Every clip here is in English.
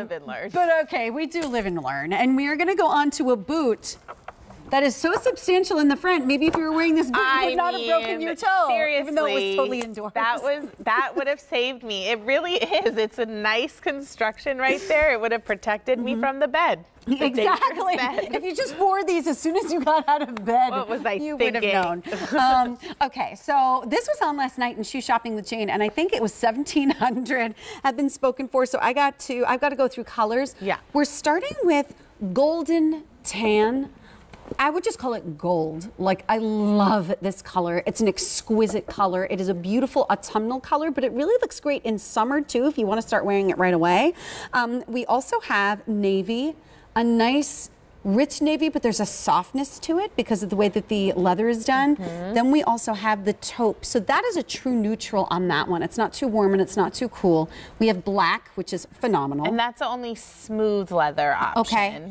live and learn. But okay, we do live and learn. And we are going to go on to a boot that is so substantial in the front. Maybe if you were wearing this boot, you would not have broken your toe. Seriously, even though it was totally indoors. That was that would have saved me. It really is. It's a nice construction right there. It would have protected me Mm-hmm. from the bed. The Exactly. bed. If you just wore these as soon as you got out of bed, What was I you would have known. Um, okay, so this was on last night in shoe shopping with Jane, and I think it was 1,700 had been spoken for. So I got to, I've got to go through colors. Yeah. We're starting with golden tan. I would just call it gold. Like, I love this color. It's an exquisite color. It is a beautiful autumnal color, but it really looks great in summer too if you want to start wearing it right away. Um, we also have navy, a nice rich navy, but there's a softness to it because of the way that the leather is done. Mm-hmm. Then we also have the taupe. So that is a true neutral on that one. It's not too warm and it's not too cool. We have black, which is phenomenal. And that's the only smooth leather option. okay.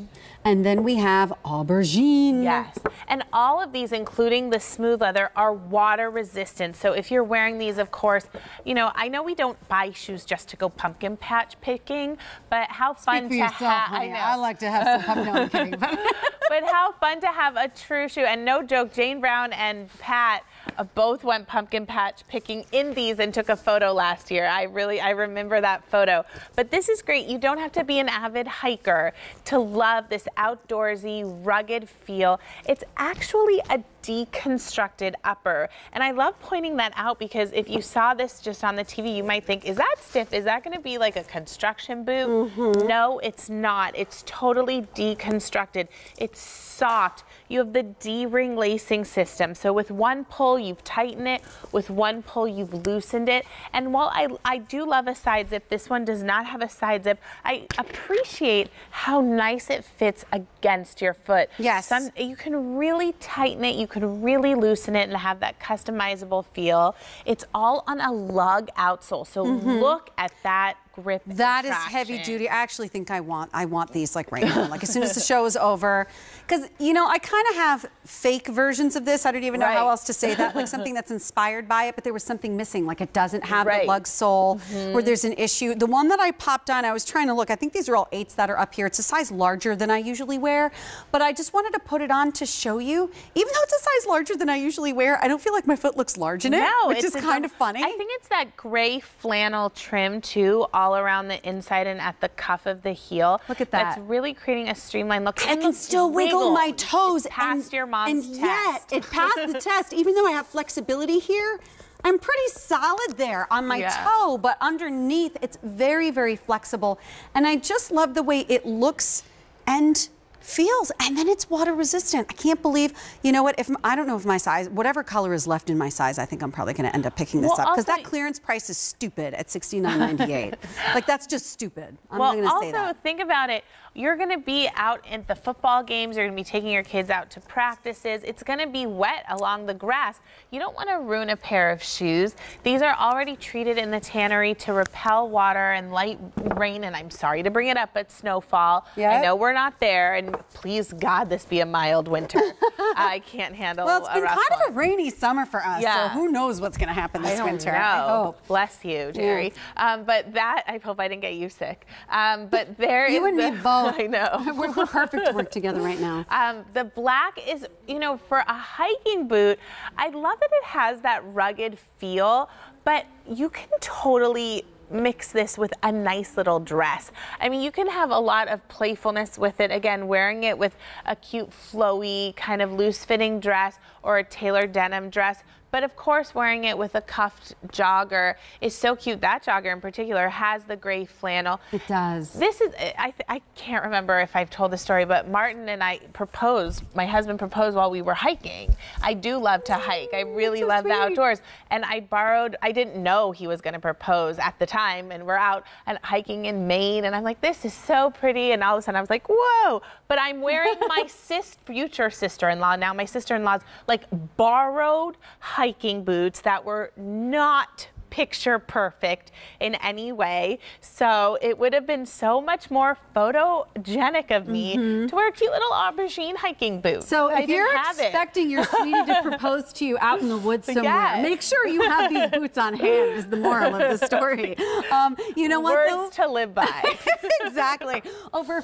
And then we have aubergine. Yes. And all of these, including the smooth leather, are water resistant. So if you're wearing these, of course, you know, I know we don't buy shoes just to go pumpkin patch picking, but how fun Speak for to yourself, have. honey. I. I like to have some pumpkin. No, Kidding. But but how fun to have a true shoe. And no joke, Jane Brown and Pat uh, both went pumpkin patch picking in these and took a photo last year. I really, I remember that photo. But this is great. You don't have to be an avid hiker to love this outdoorsy, rugged feel. It's actually a deconstructed upper. And I love pointing that out because if you saw this just on the TV, you might think, is that stiff? Is that going to be like a construction boot? Mm-hmm. No, it's not. It's totally deconstructed. It's soft. You have the D-ring lacing system. So with one pull, you've tightened it. With one pull, you've loosened it. And while I, I do love a side zip, this one does not have a side zip. I appreciate how nice it fits against your foot. Yes. Some, you can really tighten it. You can really loosen it and have that customizable feel. It's all on a lug outsole. So mm-hmm. look at that grip. That is heavy duty. I actually think I want I want these like right now. Like as soon as the show is over, because you know I kind of have fake versions of this. I don't even know how else to say that. Like something that's inspired by it, but there was something missing. Like it doesn't have Right. the lug sole, mm-hmm. or there's an issue. The one that I popped on, I was trying to look. I think these are all eights that are up here. It's a size larger than I usually wear, but I just wanted to put it on to show you. Even though it's a size larger than I usually wear, I don't feel like my foot looks large in it, No, which it's is kind of funny. I think it's that gray flannel trim too, all around the inside and at the cuff of the heel. Look at that. That's that. really creating a streamlined look. I And can still wiggle, my toes. It's Past and, your mom's and test. yet it passed the test. Even though I have flexibility here, I'm pretty solid there on my Yeah. toe, but underneath it's very, very flexible. And I just love the way it looks and feels and then it's water resistant i can't believe you know what if i don't know if my size whatever color is left in my size i think i'm probably going to end up picking this Well, up because that clearance price is stupid at $69.98 like that's just stupid i'm well, going to also say that think about it. You're going to be out at the football games. You're going to be taking your kids out to practices. It's going to be wet along the grass. You don't want to ruin a pair of shoes. These are already treated in the tannery to repel water and light rain. And I'm sorry to bring it up, but snowfall. I know we're not there, and please God, this be a mild winter. I can't handle. well it's a been kind one. of a rainy summer for us Yeah. so who knows what's going to happen this I winter know. i hope Bless you, Jerry. Um, but that I hope I didn't get you sick. Um, but there You and me both. I know. We're, we're perfect to work together right now. Um, the black is, you know, for a hiking boot, I love that it has that rugged feel, but you can totally mix this with a nice little dress. I mean, you can have a lot of playfulness with it. Again, wearing it with a cute, flowy, kind of loose fitting dress or a tailored denim dress. But of course, wearing it with a cuffed jogger is so cute. That jogger in particular has the gray flannel. It does. This is, I, th- I can't remember if I've told the story, but Martin and I proposed, my husband proposed while we were hiking. I do love to hike. I really so love the outdoors. And I borrowed, I didn't know he was going to propose at the time. And we're out and hiking in Maine. And I'm like, this is so pretty. And all of a sudden I was like, whoa. But I'm wearing my sis, future sister in law, now my sister in law's like borrowed hiking boots that were not picture perfect in any way. So it would have been so much more photogenic of me to wear cute little aubergine hiking boots. Mm-hmm. So if you're have it. expecting your sweetie to propose to you out in the woods somewhere, Yes. make sure you have these boots on hand. Is the moral of the story. Um, you know what? though? Words to live by. exactly. Over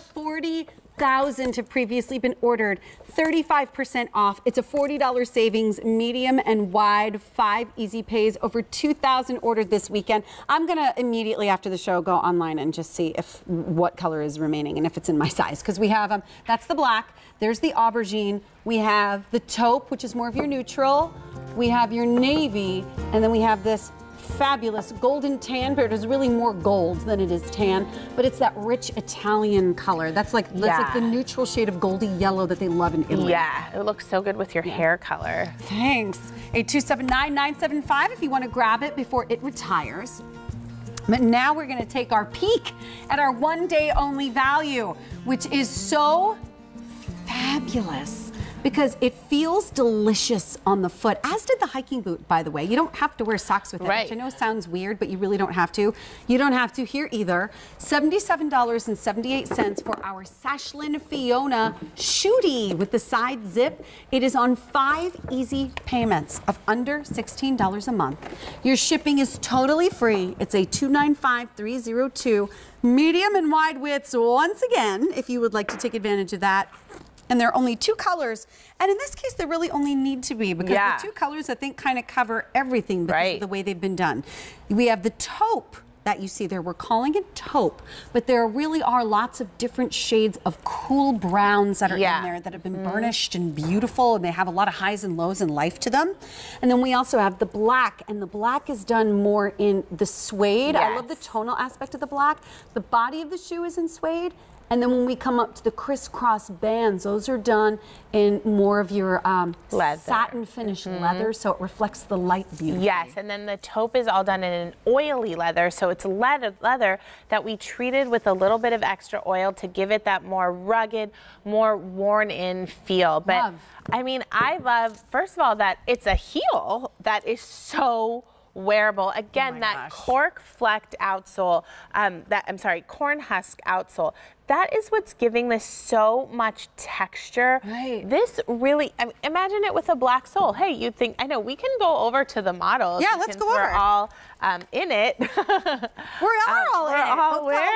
40,000 have previously been ordered, 35% off. It's a $40 savings, medium and wide, five easy pays, over 2,000 ordered this weekend. I'm going to immediately after the show go online and just see if what color is remaining and if it's in my size because we have um that's the black, there's the aubergine, we have the taupe which is more of your neutral, we have your navy, and then we have this fabulous golden tan, but it is really more gold than it is tan. But it's that rich Italian color. That's like that's like the neutral shade of goldy yellow that they love in Italy. yeah, it looks so good with your hair color. Thanks. 827-9975 if you want to grab it before it retires. But now we're going to take our peek at our one day only value, which is so fabulous because it feels delicious on the foot, as did the hiking boot, by the way. You don't have to wear socks with it, Right. which I know sounds weird, but you really don't have to. You don't have to here either. $77.78 for our Sashlin Fiona Shootie with the side zip. It is on five easy payments of under $16 a month. Your shipping is totally free. It's a 295302 medium and wide widths once again if you would like to take advantage of that. And there are only two colors. And in this case, there really only need to be because Yeah. the two colors I think kind of cover everything because Right. of the way they've been done. We have the taupe that you see there. We're calling it taupe, but there really are lots of different shades of cool browns that are Yeah. in there that have been mm-hmm. burnished and beautiful, and they have a lot of highs and lows in life to them. And then we also have the black, and the black is done more in the suede. I love the tonal aspect of the black. The body of the shoe is in suede. And then when we come up to the crisscross bands, those are done in more of your um, satin finish leather, so it reflects the light beauty. Yes, and then the taupe is all done in an oily leather, so it's leather, leather that we treated with a little bit of extra oil to give it that more rugged, more worn-in feel. But Love. I mean, I love first of all that it's a heel that is so wearable. Again, my that gosh. cork flecked outsole, um, that I'm sorry, corn husk outsole. That is what's giving this so much texture. Right. This really, I mean, imagine it with a black sole. Hey, you'd think, I know, we can go over to the models. Yeah, let's go over. We're all um, in it. We are all we're in it. all but wearing